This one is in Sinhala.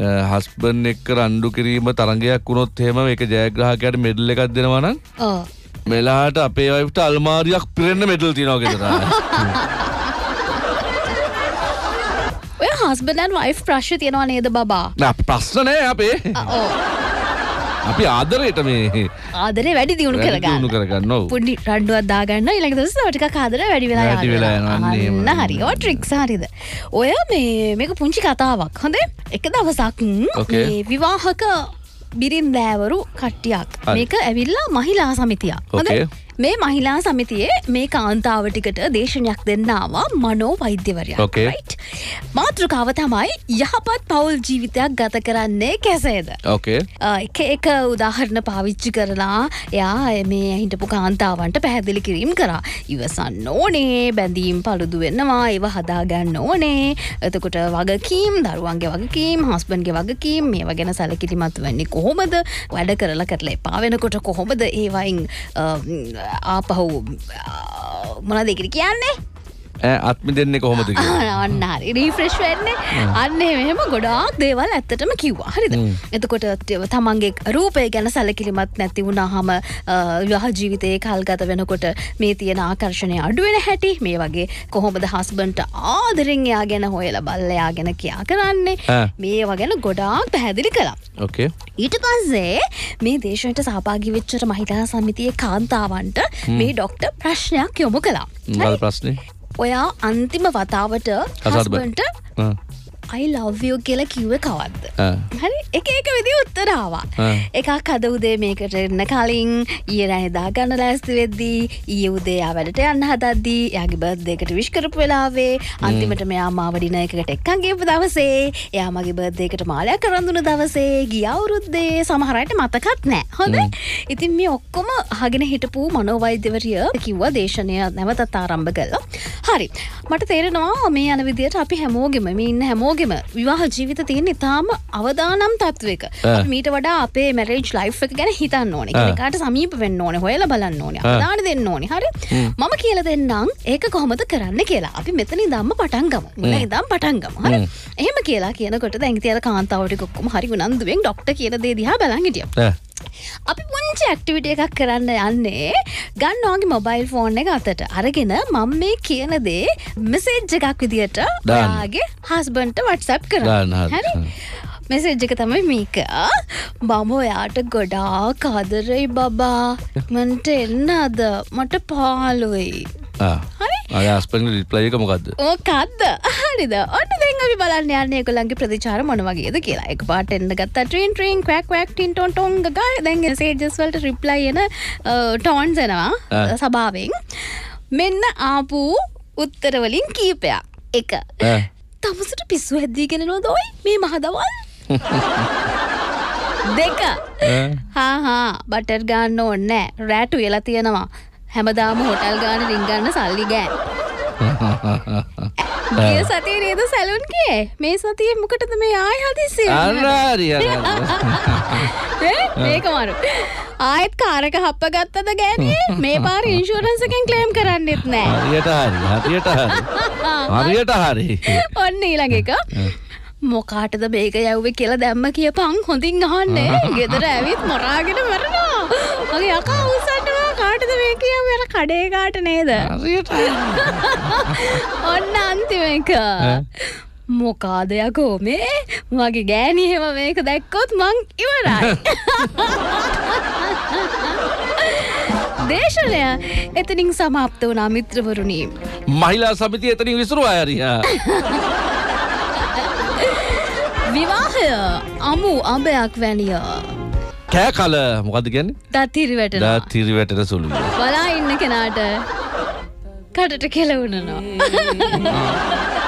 හස්බන් එක්ක රණ්ඩු කිරීම තරගයක් වුණොත් හෙම එක ජයග්‍රහකයට මෙඩල් එකක් දෙනවනම් මෙලාට අපේ වයිට අල්මාරියක් පිරෙන්න්න මෙටල් තිනව ගෙතර ඔය හස්බනන් වයි් ප්‍රශ් තියෙනවා නේද බබා? ප්‍රශ්නනෑ අපේ. ඕ අපි ආදරයට මේ ආදරේ වැඩි දියුණු වැඩි දියුණු කරගන්න කරගන්න ඔව්. පුඩි රණ්ඩුවත් දාගන්න. ඉළඟ දස ටික කාදර වැඩි වෙලා වැඩි වෙලා යනවා. යනවා, අන්න හරි. ඕ ට්‍රික්ස් හරිද? ඔය මේ මේක පුංචි කතාවක්. හොඳ? එක දවසක්. මේ විවාහක බිරින් දෑවරු කට්ටියක්. මේක ඇවිල්ලා මහිලා සමිතියක්. හොඳ. මේ මහිලා සමිතියේ මේ කාන්තාවටිකට දේශනයක් දෙන්නවා මනෝ right? මාතෘකාව තමයි යහපත් පවුල් ජීවිතයක් ගත කරන්නේ කැසේද? එක එක උදාහරණ පාවිච්චි කරලා එයා මේ හිටපු කාන්තාවන්ට පැහැදිලි කිරීම් කරා. ඉවසන්න ඕනේ බැඳීම් පළුදු වෙන්නවා ඒව හදාගන්න ඕනේ. එතකොට වගකීම් දරුවන්ගේ වගකීම් හස්බන්ගේ වගකීම් මේව ගැන සැලකිලිමත් වෙන්නේ කොහොමද? වැඩ කරලා කරලා එපා වෙනකොට කොහොමද? ඒවයින් ආපහු මොන දෙකිරි කියන්නේ? අත්මි දෙන්නේ කොහොමද. අන්න හරි රීෆ්‍රෙෂ් වෙන්නේ. අන්න මෙහෙම ගොඩාක් දේවල් ඇත්තටම කිව්වා. හරිද. එතකොට තමන්ගේ රූපය ගැන සැලකිලිමත් නැති වුණහම විවාහ ජීවිතයේ කල්ගත වෙනකොට මේ තියෙන ආකර්ශණය අඩුවෙන හැටි මේ වගේ කොහොමද හස්බන්ට ආදරෙන් එයා ගැන හොයල බල්ලයා ගැන කියා කරන්නේ. මේවා ගැන ගොඩාක් පැහැදිලි කළා ඊට පස්සේ මේ දේශයට සහභාගි වෙච්චර මහිතා සමිතියේ කාන්තාවන්ට මේ ඩොක්ට ප්‍රශ්නයක් යොමු කළා. මල් ප්‍රශ්නේ? ඔයා අන්තිම වතාවට හස්බන්ට අයි ලව්යෝ කියලා කිව්ව කවද්ද ආ. හරි? එක එක විදි උත්තරාවා. එකක් අද උදේ මේකට එන්න කලින් ඊය රැනිදා ගන්න ලෑස්ති වෙද්දී ඊය උදේයා වැඩට යන්න හදද්දී යාගේ බර්ත් දෙකට විශ්කරපු වෙලාවේ අන්තිමට මෙයා මාවඩින එකකට එක්කන් ගේපු දවසේ එයා මගේ බර්දයකට මාලයක් කරඳුන දවසේ ගිය අවුරුද්දේ සමහරයට මතකත් නෑ. හොඳ ඉතින් මේ ඔක්කොම අහගෙන හිටපු මනෝවෛද්‍යවරිය කිව්වා දේශනය නැවතත් ආරම්භ කළා හරි. මට තේරෙනවා මේ යන විදියට අපි හැමෝගෙම මේ ඉන්න හැමෝගෙම විවාහ ජීවිත තියෙන ඉතාම අවදානම් තත්වක ආ. මීට වඩා අපේ මැරේජ් ලයිෆ් එක ගැන හිතන්න ඕනේ. එකකාට සමීප වෙන්න ඕනේ හොයලා බලන්න ඕනේ. අවධානය දෙන්න ඕනේ. හරි? මම කියලා දෙන්නම් ඒක කොහොමද කරන්න කියලා. අපි මෙතන ඉඳන්ම පටන් ගමු. මුල ඉඳන් පටන් ගමු. හරි? හ්ම්. එහෙම කියලා කියනකොට දැන් ඉතින් අර කාන්තාව ටික ඔක්කොම හරි උනන්දුවෙන් ඩොක්ටර් කියන දේ දිහා ඈ. අපි පුංචි ඇක්ටිවිට එකක් කරන්න යන්නේ. ගන්නවාගේ මොබයිල් ෆෝන් එක අතට. අරගෙන මම මේ කියන දේ මෙසේජ් එකක් විදියට දාන්න. ඔයාගේ හස්බන්ට වටසප් කරන්න. හරි. මෙසේජ් එක තමයි මේක. මම ඔයාට ගොඩා කාදරයි බබා. මන්ට එන්න අද මට පාලුවයි. හරි අය අස්පෙන් රිප්ලයි එක මොකක්ද ඕකක්ද හරිද? ඔන්න දෙං අපි බලන්න යන්න කොළන්ගේ ප්‍රතිචාර මොන වගේද කියලා. එක පාට එන්න ගත්ත ට්‍රීන් ට්‍රීන් ක්වක් වක් ටින් ටොන් ටොන් ගා දැන් සේජස්වලට රිප්ලයි එන ටෝන්ස් එනවා. සභාවෙන් මෙන්න ආපු උත්තරවලින් කීපයක්. එක. තමසට පිස්සු හැද්දීගෙන නොදොයි මේ මහදවල්? දෙක. ඈ. හාහා බටර් ගන්න ඕන්නෑ රෑටු වෙලා තියෙනවා හැමදාම හොටල් ගාන රිංගන්න සල්ලි ගෑ. ගිය සතිය නේද සැලුන්ගේ මේ සතිය මොකටද මේ ආය හදිස්සේ අන්න හරි, අන්න හරි. මේක මරු. ආයෙත් කාරක හප්ප ගත්තද ගෑනේ මේ පාර ඉන්ශූරන්ස එකෙන් ක්ලේම් කරන්නෙත් නෑ. හරියට හරි හරියට හරි. හරියට හරි. ඔන්න ඊළඟ එක. මොකාටද මේක යව්වේ කියලා දැම්ම කියපං හොඳින් අහන්නේ. ගෙදර ඇවිත් මොරාගෙන මරනවා. මගේ යකා උසන්නවා කාටද මේ කියව වෙන කඩේකාට නේද ඔන්න අන්තිම එක. මොකාදයකෝ මේ? මගේ ගෑනිහෙම මේක දැක්කොත් මං ඉවරයි. දේශනය එතනින් සමාප්ත වනා මිත්‍රවරුණී මහිලා සමිතිය එතනින් විසුරු අයරිය විවාහය අමු අඹයක් වැනිය කෑ කල මොකද ගැන දත්තිරි වැටෙන දා තිරි වැටෙන සුළු බලා ඉන්න කෙනාට කටට කෙලවුණනවා